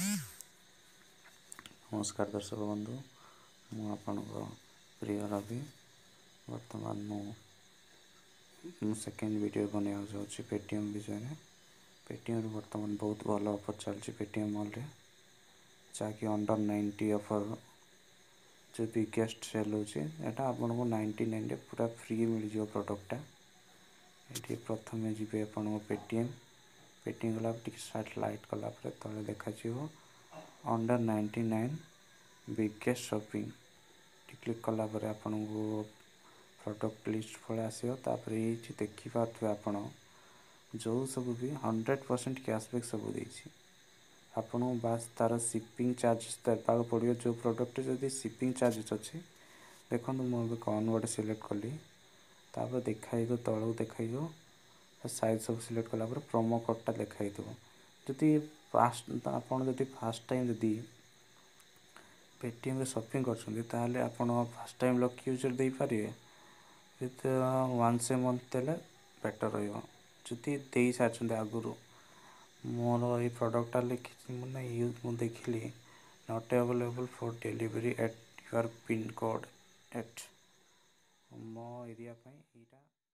ନମସ୍କାର ଦର୍ଶକ ବନ୍ଧୁ ମୁଁ ଆପଣଙ୍କ ପ୍ରିୟ ରବି ବର୍ତ୍ତମାନ ମୁଁ ମୁଁ ସେକେଣ୍ଡ ଭିଡ଼ିଓ ବନେଇବାକୁ ଯାଉଛି ପେଟିଏମ୍ ବିଷୟରେ ପେଟିଏମ୍ରେ ବର୍ତ୍ତମାନ ବହୁତ ଭଲ ଅଫର୍ ଚାଲିଛି ପେଟିଏମ୍ ମଲ୍ରେ ଯାହାକି ଅଣ୍ଡର ନାଇଣ୍ଟି ଅଫର୍ ଯେଉଁ ବିଗେଷ୍ଟ ସେଲ୍ ହେଉଛି ଏଇଟା ଆପଣଙ୍କୁ ନାଇଣ୍ଟି ନାଇନ୍ରେ ପୁରା ଫ୍ରି ମିଳିଯିବ ପ୍ରଡ଼କ୍ଟଟା ଏଠି ପ୍ରଥମେ ଯିବେ ଆପଣଙ୍କ ପେଟିଏମ୍ ଫିଟିଂ କଲା ଟିକେ ସାର୍ଟ ଲାଇଟ୍ କଲା ପରେ ତଳେ ଦେଖାଯିବ under ninety nine biggest shopping click କଲା ପରେ ଆପଣଙ୍କୁ ପ୍ରଡ଼କ୍ଟ ଲିଷ୍ଟ ପଳେଇ ଆସିବ ତାପରେ ଏଇଠି ଦେଖିପାରୁଥିବେ ଆପଣ ଯେଉଁ ସବୁ ବି ହଣ୍ଡ୍ରେଡ଼ ପରସେଣ୍ଟ କ୍ୟାସବ୍ୟାକ୍ ସବୁ ଦେଇଛି ଆପଣଙ୍କୁ ବାସ୍ ତା'ର ସିପିଂ ଚାର୍ଜେସ୍ ଦେବାକୁ ପଡ଼ିବ ଯେଉଁ ପ୍ରଡ଼କ୍ଟରେ ଯଦି ସିପିଂ ଚାର୍ଜେସ୍ ଅଛି ଦେଖନ୍ତୁ ମୁଁ ଏବେ କନ୍ ଗୋଟେ ସିଲେକ୍ଟ କଲି ତାପରେ ଦେଖାଇବ ତଳକୁ ଦେଖାଇବ ସାଇଜ୍ ସବୁ ସିଲେକ୍ଟ କଲାପରେ ପ୍ରୋମୋ କୋଡ଼୍ଟା ଦେଖାଇଥିବ ଯଦି ଫାଷ୍ଟ ଆପଣ ଯଦି ଫାଷ୍ଟ ଟାଇମ୍ ଯଦି ପେଟିଏମ୍ରେ ସପିଂ କରୁଛନ୍ତି ତାହେଲେ ଆପଣ ଫାଷ୍ଟ ଟାଇମ୍ ଲକି ୟୁଜର୍ ଦେଇପାରିବେ ୱିଥ୍ ୱାନ୍ସ ଏ ମନ୍ଥ ଦେଲେ ବେଟର୍ ରହିବ ଯଦି ଦେଇସାରିଛନ୍ତି ଆଗରୁ ମୋର ଏଇ ପ୍ରଡ଼କ୍ଟଟା ଲେଖିଛି ମୁଁ ନା ୟୁଜ୍ ମୁଁ ଦେଖିଲି not available for delivery at your pincode at ମୋ ଏରିଆ ପାଇଁ ଏଇଟା